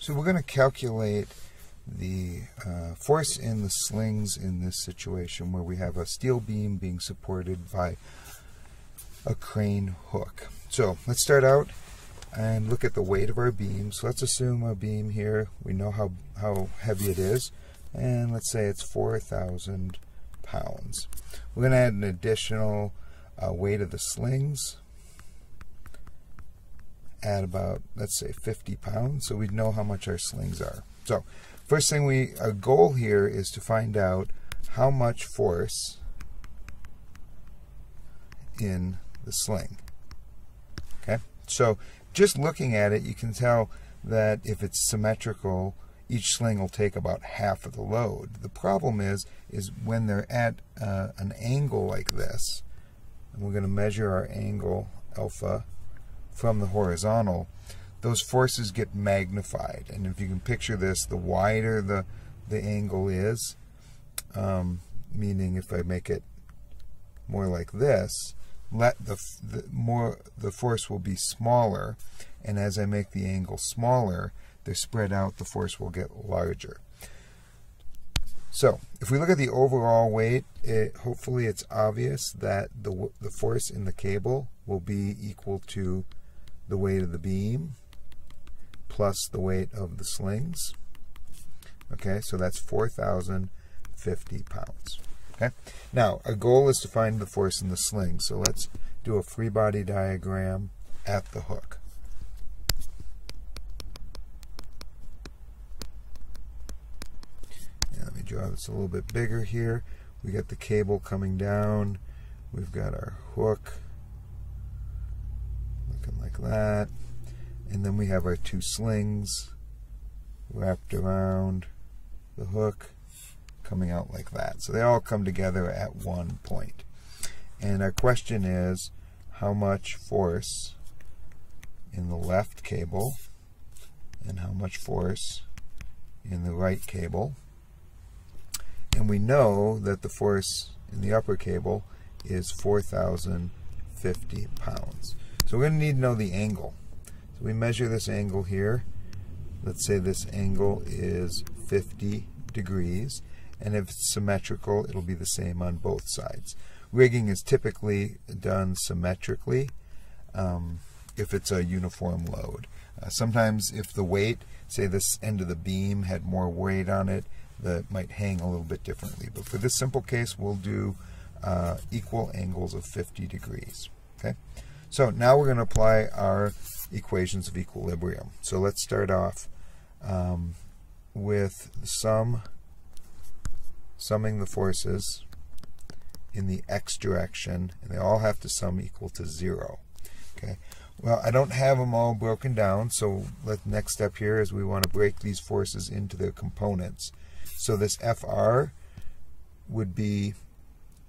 So we're going to calculate the uh, force in the slings in this situation where we have a steel beam being supported by a crane hook. So let's start out and look at the weight of our beam. So let's assume a beam here, we know how, how heavy it is, and let's say it's 4,000 pounds. We're going to add an additional uh, weight of the slings at about, let's say, 50 pounds, so we'd know how much our slings are. So, first thing we, our goal here is to find out how much force in the sling. Okay, so just looking at it, you can tell that if it's symmetrical, each sling will take about half of the load. The problem is, is when they're at uh, an angle like this, and we're going to measure our angle alpha from the horizontal, those forces get magnified. And if you can picture this, the wider the, the angle is, um, meaning if I make it more like this, let the, the more the force will be smaller, and as I make the angle smaller, they're spread out, the force will get larger. So, if we look at the overall weight, it, hopefully it's obvious that the, the force in the cable will be equal to the weight of the beam plus the weight of the slings. Okay, so that's 4,050 pounds. Okay, now our goal is to find the force in the sling. So let's do a free body diagram at the hook. Let me draw this a little bit bigger here. We got the cable coming down. We've got our hook that. And then we have our two slings wrapped around the hook coming out like that. So they all come together at one point. And our question is how much force in the left cable and how much force in the right cable. And we know that the force in the upper cable is 4,050 pounds. So we're going to need to know the angle. So we measure this angle here. Let's say this angle is 50 degrees. And if it's symmetrical, it'll be the same on both sides. Rigging is typically done symmetrically um, if it's a uniform load. Uh, sometimes if the weight, say this end of the beam had more weight on it, that might hang a little bit differently. But for this simple case, we'll do uh, equal angles of 50 degrees. Okay. So now we're going to apply our equations of equilibrium. So let's start off um, with sum, summing the forces in the x direction, and they all have to sum equal to zero. Okay. Well, I don't have them all broken down, so the next step here is we want to break these forces into their components. So this FR would be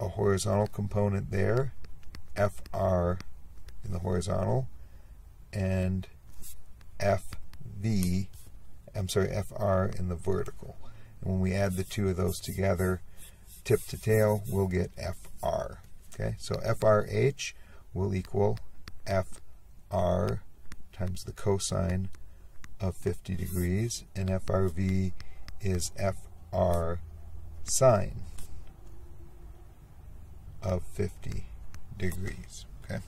a horizontal component there, FR in the horizontal and FV, I'm sorry, FR in the vertical. And when we add the two of those together, tip to tail, we'll get FR. Okay, so FRH will equal FR times the cosine of 50 degrees, and FRV is FR sine of 50 degrees. Okay.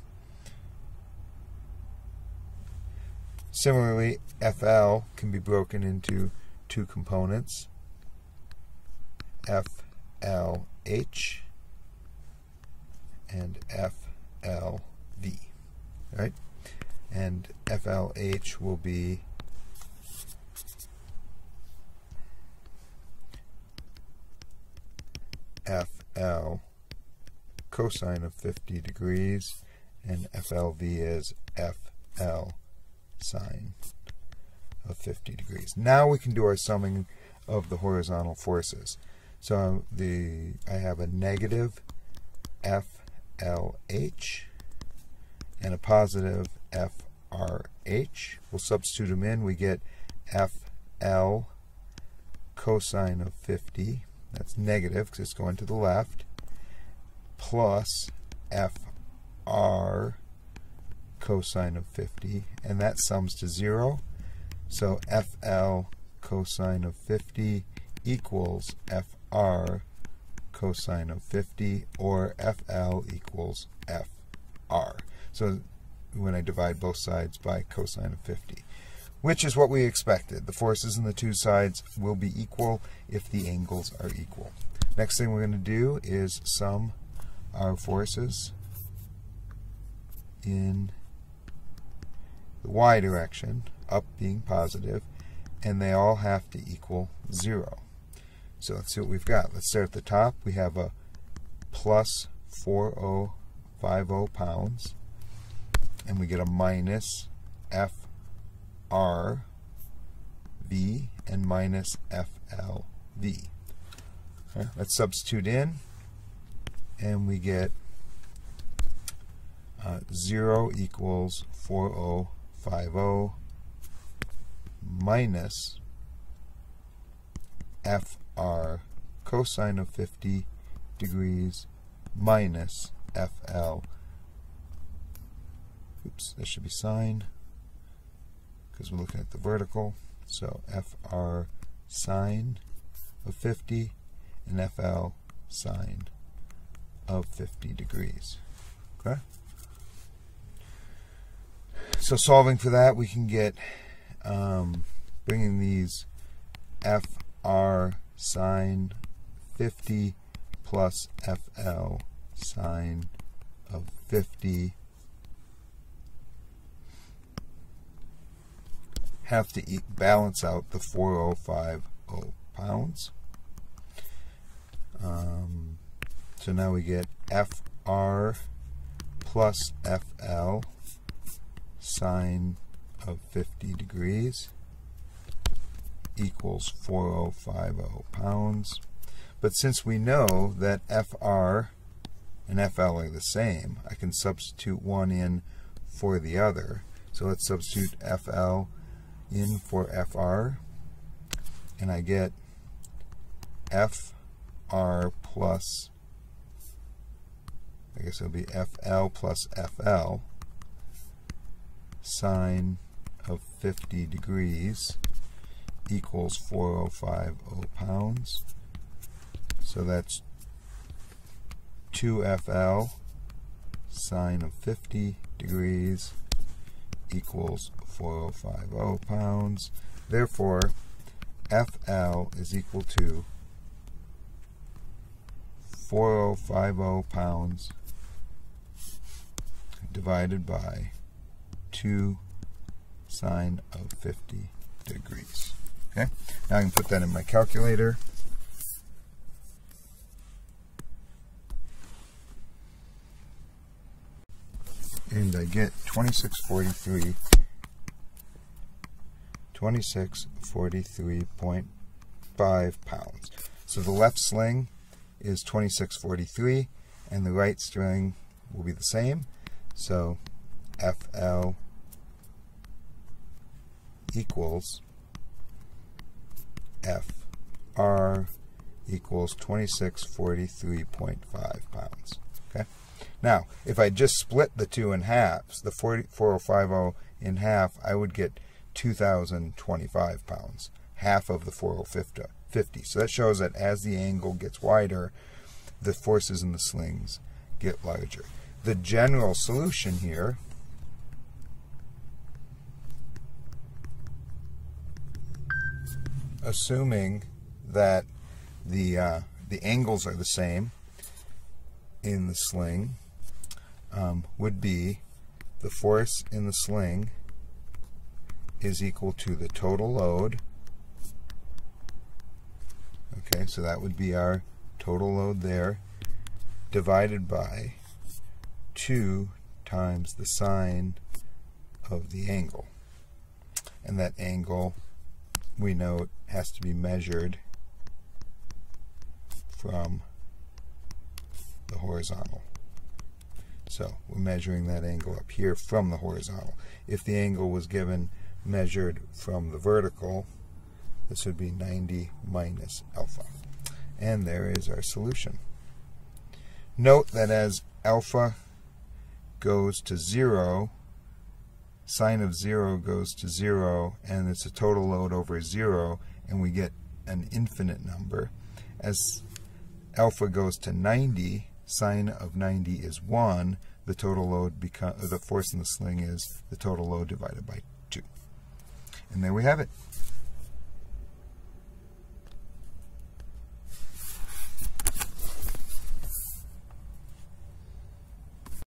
Similarly, FL can be broken into two components, FLH and FLV, right? And FLH will be FL cosine of 50 degrees, and FLV is FL sine of 50 degrees. Now we can do our summing of the horizontal forces. So the I have a negative FLH and a positive FRH. We'll substitute them in. We get FL cosine of 50. That's negative because it's going to the left. Plus FR cosine of 50, and that sums to 0. So FL cosine of 50 equals FR cosine of 50, or FL equals FR. So when I divide both sides by cosine of 50, which is what we expected. The forces in the two sides will be equal if the angles are equal. Next thing we're going to do is sum our forces in the y direction, up being positive, and they all have to equal 0. So let's see what we've got. Let's start at the top. We have a plus 4050 pounds, and we get a minus FRV and minus FLV. Let's substitute in, and we get uh, 0 equals 4050 minus FR cosine of 50 degrees minus FL. Oops, that should be sine because we're looking at the vertical. So FR sine of 50 and FL sine of 50 degrees. Okay? So solving for that, we can get um, bringing these FR sine 50 plus FL sine of 50 have to eat, balance out the 4050 pounds. Um, so now we get FR plus FL sine of 50 degrees equals 4050 pounds. But since we know that FR and FL are the same, I can substitute one in for the other. So let's substitute FL in for FR, and I get FR plus, I guess it'll be FL plus FL sine of 50 degrees equals 4050 pounds. So that's 2FL sine of 50 degrees equals 4050 pounds. Therefore, FL is equal to 4050 pounds divided by 2 sine of 50 degrees. Okay, now I can put that in my calculator. And I get 2643 2643.5 pounds. So the left sling is 2643 and the right string will be the same. So FL equals FR equals 2643.5 pounds. Okay. Now, if I just split the two in halves, the 4050 in half, I would get 2,025 pounds, half of the 4050. So that shows that as the angle gets wider, the forces in the slings get larger. The general solution here assuming that the uh, the angles are the same in the sling um, would be the force in the sling is equal to the total load. Okay, so that would be our total load there divided by 2 times the sine of the angle. And that angle we know it has to be measured from the horizontal. So we're measuring that angle up here from the horizontal. If the angle was given measured from the vertical, this would be 90 minus alpha. And there is our solution. Note that as alpha goes to 0, sine of 0 goes to 0, and it's a total load over 0, and we get an infinite number. As alpha goes to 90, sine of 90 is 1. The total load become the force in the sling is the total load divided by 2. And there we have it.